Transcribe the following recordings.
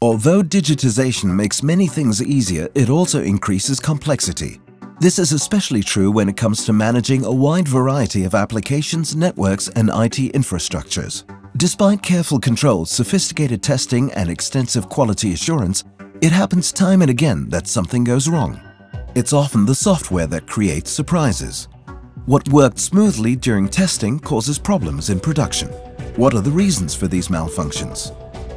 Although digitization makes many things easier, it also increases complexity. This is especially true when it comes to managing a wide variety of applications, networks and IT infrastructures. Despite careful controls, sophisticated testing and extensive quality assurance, it happens time and again that something goes wrong. It's often the software that creates surprises. What worked smoothly during testing causes problems in production. What are the reasons for these malfunctions?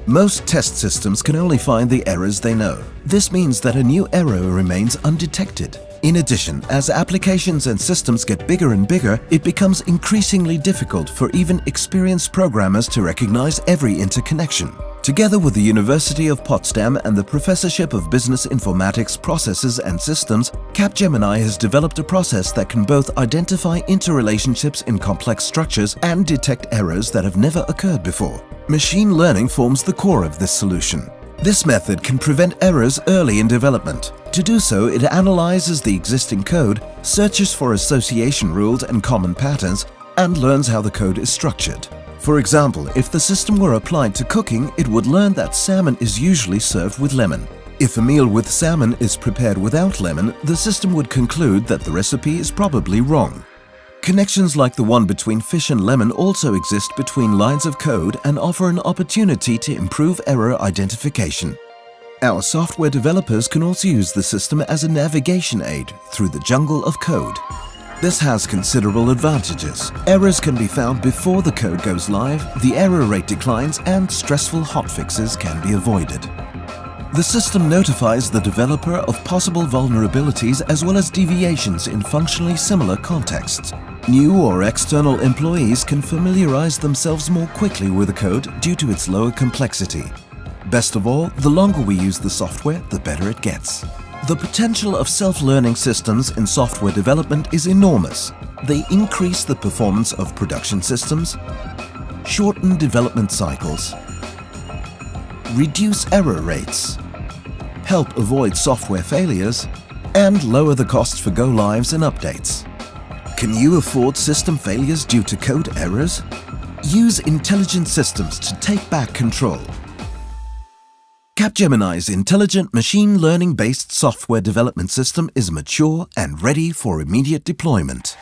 Most test systems can only find the errors they know. This means that a new error remains undetected. In addition, as applications and systems get bigger and bigger, it becomes increasingly difficult for even experienced programmers to recognize every interconnection. Together with the University of Potsdam and the Professorship of Business Informatics Processes and Systems, Capgemini has developed a process that can both identify interrelationships in complex structures and detect errors that have never occurred before. Machine learning forms the core of this solution. This method can prevent errors early in development. To do so, it analyzes the existing code, searches for association rules and common patterns, and learns how the code is structured. For example, if the system were applied to cooking, it would learn that salmon is usually served with lemon. If a meal with salmon is prepared without lemon, the system would conclude that the recipe is probably wrong. Connections like the one between fish and lemon also exist between lines of code and offer an opportunity to improve error identification. Our software developers can also use the system as a navigation aid through the jungle of code. This has considerable advantages. Errors can be found before the code goes live, the error rate declines and stressful hotfixes can be avoided. The system notifies the developer of possible vulnerabilities as well as deviations in functionally similar contexts. New or external employees can familiarize themselves more quickly with the code due to its lower complexity. Best of all, the longer we use the software, the better it gets. The potential of self-learning systems in software development is enormous. They increase the performance of production systems, shorten development cycles, reduce error rates, help avoid software failures, and lower the cost for go-lives and updates. Can you afford system failures due to code errors? Use intelligent systems to take back control Capgemini's intelligent machine learning-based software development system is mature and ready for immediate deployment.